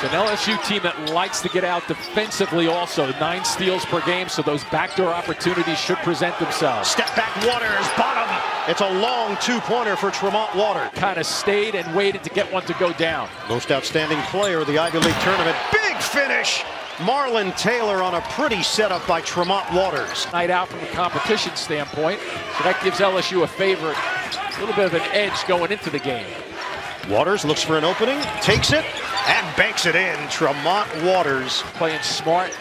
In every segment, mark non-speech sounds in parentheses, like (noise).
It's an LSU team that likes to get out defensively also. Nine steals per game, so those backdoor opportunities should present themselves. Step back Waters, bottom. It's a long two-pointer for Tremont Waters. Kind of stayed and waited to get one to go down. Most outstanding player of the Ivy League tournament. Big finish. Marlon Taylor on a pretty setup by Tremont Waters. Night out from a competition standpoint, so that gives LSU a favorite, a little bit of an edge going into the game. Waters looks for an opening, takes it, and banks it in. Tremont Waters. Playing smart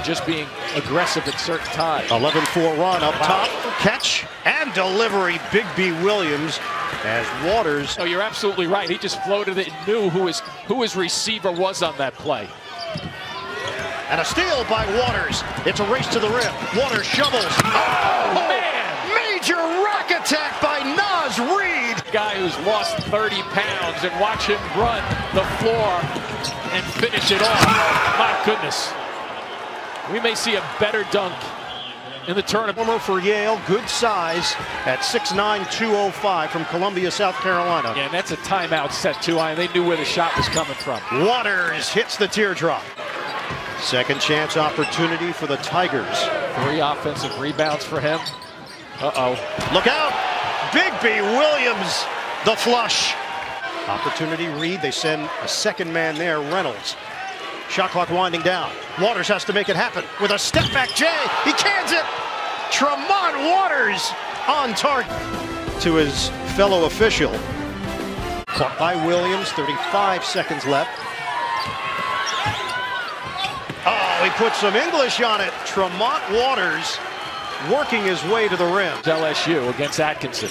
and just being aggressive at certain times. 11-4 run up top. Catch and delivery. Big B Williams as Waters. Oh, you're absolutely right. He just floated it and knew who his, who his receiver was on that play. And a steal by Waters. It's a race to the rim. Waters shovels. Oh, oh man! Major rock attack by Naz Reid. Guy who's lost 30 pounds and watch him run the floor and finish it off. My goodness. We may see a better dunk in the tournament. Former for Yale, good size at 6'9", 205 from Columbia, South Carolina. Yeah, and that's a timeout set too. I they knew where the shot was coming from. Waters hits the teardrop. Second chance opportunity for the Tigers. Three offensive rebounds for him. Uh-oh. Look out! Big B Williams, the flush. Opportunity Reid, they send a second man there, Reynolds. Shot clock winding down. Waters has to make it happen with a step back Jay. He cans it. Tremont Waters on target to his fellow official. Caught by Williams, 35 seconds left. Oh, he put some English on it. Tremont Waters working his way to the rim. LSU against Atkinson.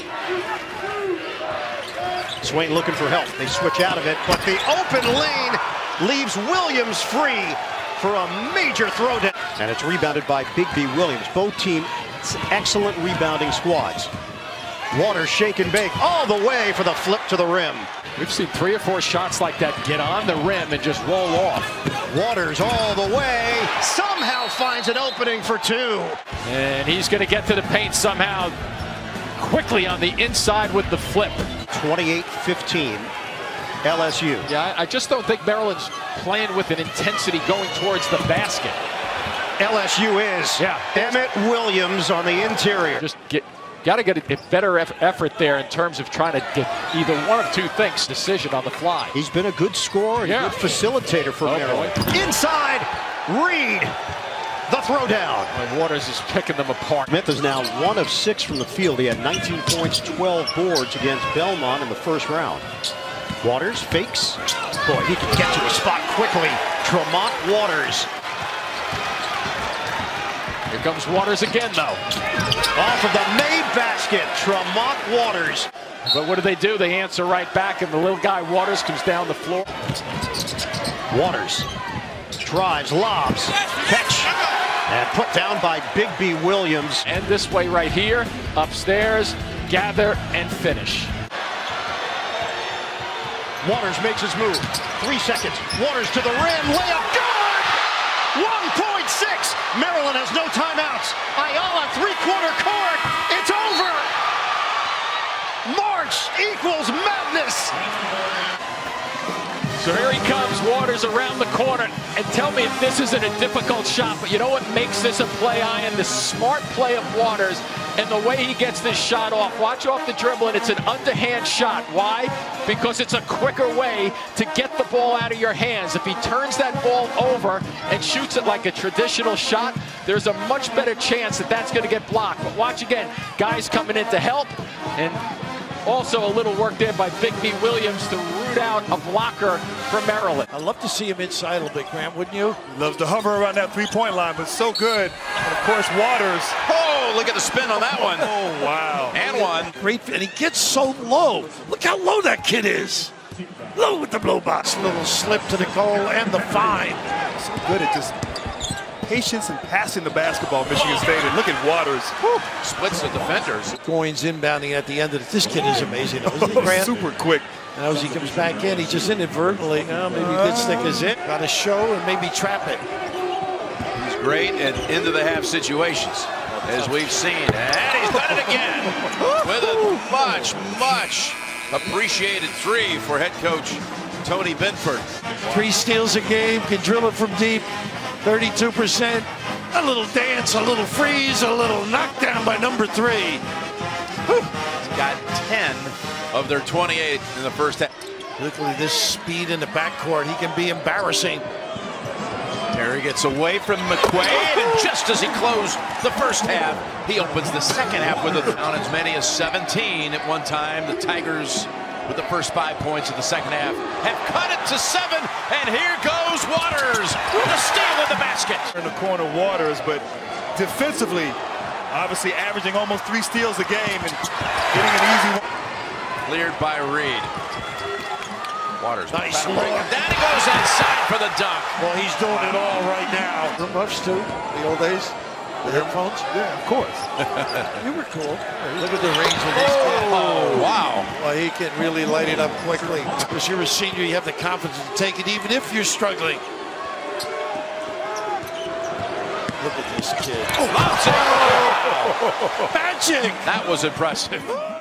Swain looking for help. They switch out of it, but the open lane leaves Williams free for a major throwdown. And it's rebounded by Big B Williams. Both teams excellent rebounding squads. Water shake and bake all the way for the flip to the rim. We've seen three or four shots like that get on the rim and just roll off. Waters all the way, somehow finds an opening for two. And he's going to get to the paint somehow quickly on the inside with the flip. 28-15, LSU. Yeah, I just don't think Maryland's playing with an intensity going towards the basket. LSU is. Yeah. Emmitt Williams on the interior. Just get got to get a, better effort there in terms of trying to get either one of two things decision on the fly. He's been a good scorer and yeah. good facilitator for oh, Maryland. Boy. Inside, Reid. The throwdown. And Waters is picking them apart. Smith is now one of six from the field. He had 19 points, 12 boards against Belmont in the first round. Waters fakes. Boy, he can get to a spot quickly. Tremont Waters here comes Waters again, though. Off of the made basket, Tremont Waters. But what do they do? They answer right back, and the little guy Waters comes down the floor. Waters drives, lobs, catch, and put down by Big B Williams. And this way right here, upstairs, gather and finish. Waters makes his move. Three seconds. Waters to the rim. Layup. Good! 1.6. Has no timeouts. Ayala, three-quarter court. It's over. March equals madness. So here he comes, Waters around the corner. And tell me if this isn't a difficult shot, but you know what makes this a play, Ian? The smart play of Waters and the way he gets this shot off. Watch off the dribble, and it's an underhand shot. Why? Because it's a quicker way to get the ball out of your hands. If he turns that ball over and shoots it like a traditional shot, there's a much better chance that that's going to get blocked. But watch again, guys coming in to help, and also a little work there by Big B Williams to root out a blocker for Maryland. I'd love to see him inside a little bit, Grant, wouldn't you? Loves to hover around that three-point line, but so good. And of course, Waters. Oh, look at the spin on that oh, one. Oh, wow. And one. Great, and he gets so low. Look how low that kid is. Low with the blow box. Little slip to the goal and the fine. So good at just patience and passing the basketball, Michigan State. And look at Waters. Whew. Splits the defenders. Goins inbounding at the end of it. This kid is amazing. Isn't he, (laughs) Grant? Super quick. And as he comes back in, he just inadvertently, oh, maybe he did stick his in. Got to show and maybe trap it. He's great at end-of-the-half situations, as we've seen. And he's done it again with a much, much appreciated three for head coach Tony Benford. Three steals a game, can drill it from deep, 32%. A little dance, a little freeze, a little knockdown by number three. He's got 10 of their 28 in the first half. Particularly this speed in the backcourt, he can be embarrassing. Terry gets away from McQuaid, and just as he closed the first half, he opens the second half with a down as many as 17 at one time. The Tigers, with the first five points of the second half, have cut it to seven, and here goes Waters with a steal in the basket. In the corner, Waters, but defensively, obviously averaging almost three steals a game and getting an easy one. Cleared by Reid. Waters. Nice Down look. he goes inside for the dunk. Well, he's doing it all right now. The muffs too, the old days. The headphones. Yeah, of course. (laughs) You were cool. Look at the range of these oh. guys. Oh, wow. Well, he can really light it up quickly. Because you're a senior, you have the confidence to take it even if you're struggling. Look at this kid. Oh, Lobs it. Magic! That was impressive. (laughs)